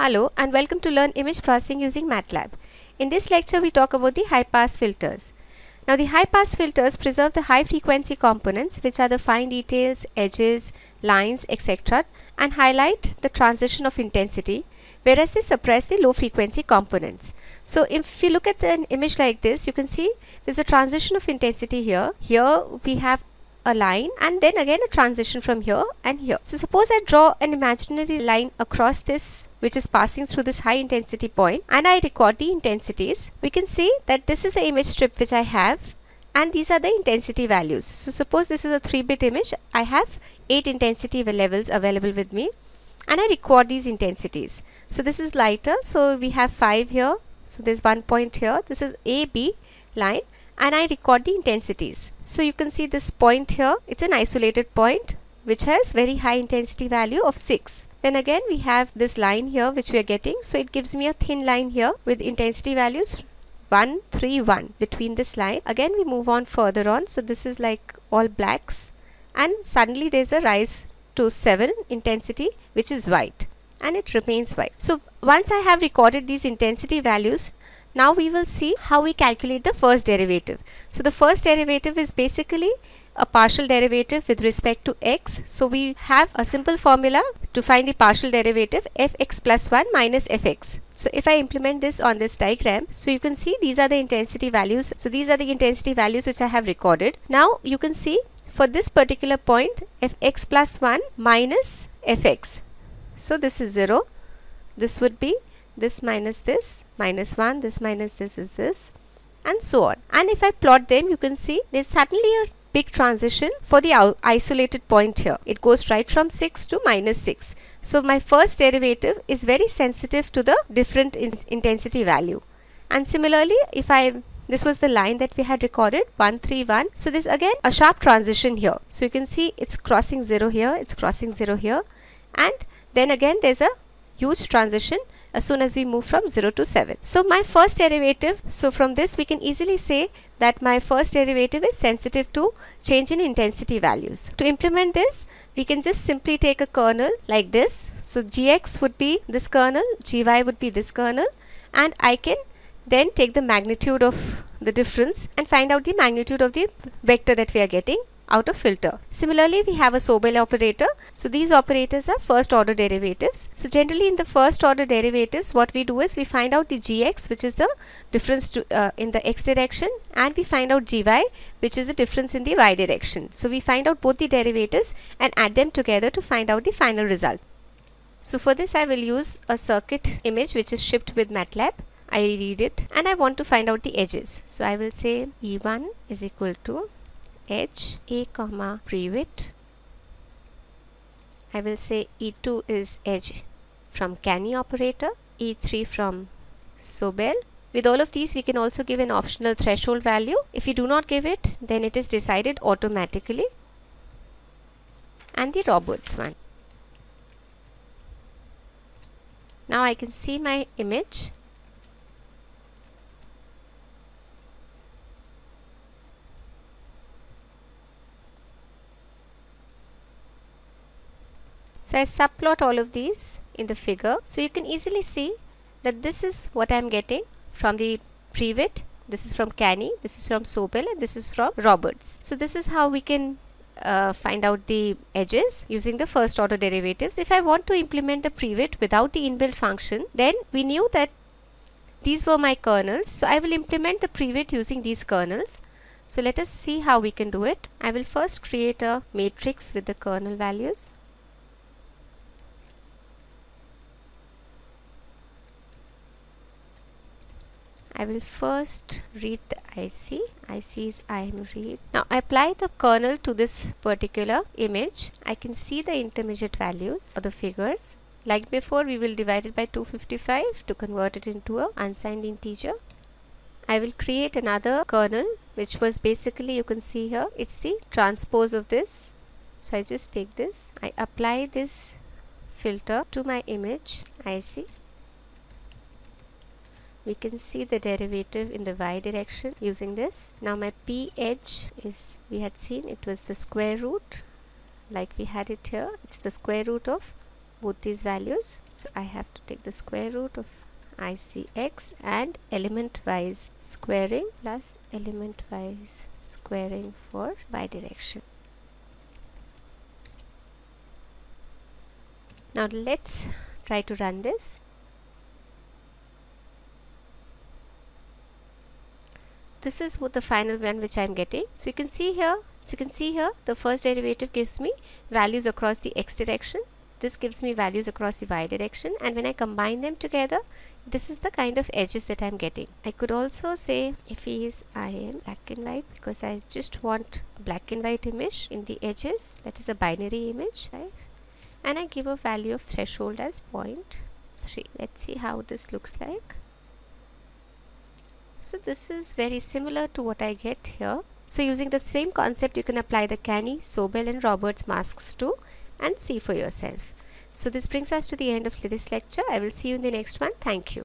Hello and welcome to learn image processing using MATLAB. In this lecture we talk about the high pass filters. Now the high pass filters preserve the high frequency components which are the fine details, edges, lines etc and highlight the transition of intensity whereas they suppress the low frequency components. So if you look at an image like this you can see there's a transition of intensity here. Here we have a line and then again a transition from here and here. So suppose I draw an imaginary line across this which is passing through this high intensity point and I record the intensities. We can see that this is the image strip which I have and these are the intensity values. So suppose this is a 3 bit image I have 8 intensity levels available with me and I record these intensities. So this is lighter so we have 5 here so there's one point here this is AB line and I record the intensities. So you can see this point here, it's an isolated point which has very high intensity value of 6. Then again we have this line here which we are getting. So it gives me a thin line here with intensity values 1, 3, 1 between this line. Again we move on further on. So this is like all blacks and suddenly there's a rise to 7 intensity which is white and it remains white. So once I have recorded these intensity values now we will see how we calculate the first derivative. So the first derivative is basically a partial derivative with respect to x. So we have a simple formula to find the partial derivative fx plus 1 minus fx. So if I implement this on this diagram, so you can see these are the intensity values. So these are the intensity values which I have recorded. Now you can see for this particular point fx plus 1 minus fx. So this is 0. This would be this minus this minus 1 this minus this is this and so on. And if I plot them you can see there's suddenly a big transition for the isolated point here. It goes right from 6 to minus 6 so my first derivative is very sensitive to the different in intensity value. And similarly if I this was the line that we had recorded 131 so this again a sharp transition here. So you can see it's crossing 0 here it's crossing 0 here. And then again there's a huge transition as soon as we move from 0 to 7. So my first derivative, so from this we can easily say that my first derivative is sensitive to change in intensity values. To implement this, we can just simply take a kernel like this. So gx would be this kernel, gy would be this kernel and I can then take the magnitude of the difference and find out the magnitude of the vector that we are getting out of filter. Similarly, we have a Sobel operator. So these operators are first order derivatives. So generally in the first order derivatives, what we do is we find out the gx which is the difference to, uh, in the x direction and we find out gy which is the difference in the y direction. So we find out both the derivatives and add them together to find out the final result. So for this I will use a circuit image which is shipped with MATLAB. I read it and I want to find out the edges. So I will say E1 is equal to edge a comma Prewitt I will say E2 is edge from Canny operator E3 from Sobel. With all of these we can also give an optional threshold value. If we do not give it then it is decided automatically. And the Roberts one. Now I can see my image So I subplot all of these in the figure. So you can easily see that this is what I'm getting from the Prewitt. This is from Canny, this is from Sobel and this is from Roberts. So this is how we can uh, find out the edges using the first order derivatives. If I want to implement the Prewitt without the inbuilt function, then we knew that these were my kernels. So I will implement the Prewitt using these kernels. So let us see how we can do it. I will first create a matrix with the kernel values. I will first read the IC. IC is IM read. Now I apply the kernel to this particular image. I can see the intermediate values of the figures. Like before we will divide it by 255 to convert it into a unsigned integer. I will create another kernel which was basically you can see here it's the transpose of this. So I just take this. I apply this filter to my image IC we can see the derivative in the y direction using this. Now my p edge is, we had seen it was the square root like we had it here. It's the square root of both these values so I have to take the square root of ICX and element wise squaring plus element wise squaring for bidirection. Now let's try to run this. This is what the final one which I am getting. So you can see here, so you can see here the first derivative gives me values across the x direction. This gives me values across the y direction. And when I combine them together this is the kind of edges that I'm getting. I could also say if is I am black and white because I just want a black and white image in the edges. That is a binary image right? And I give a value of threshold as 0.3 let's see how this looks like so this is very similar to what I get here so using the same concept you can apply the Canny, Sobel and Roberts masks too and see for yourself. So this brings us to the end of this lecture. I will see you in the next one. Thank you.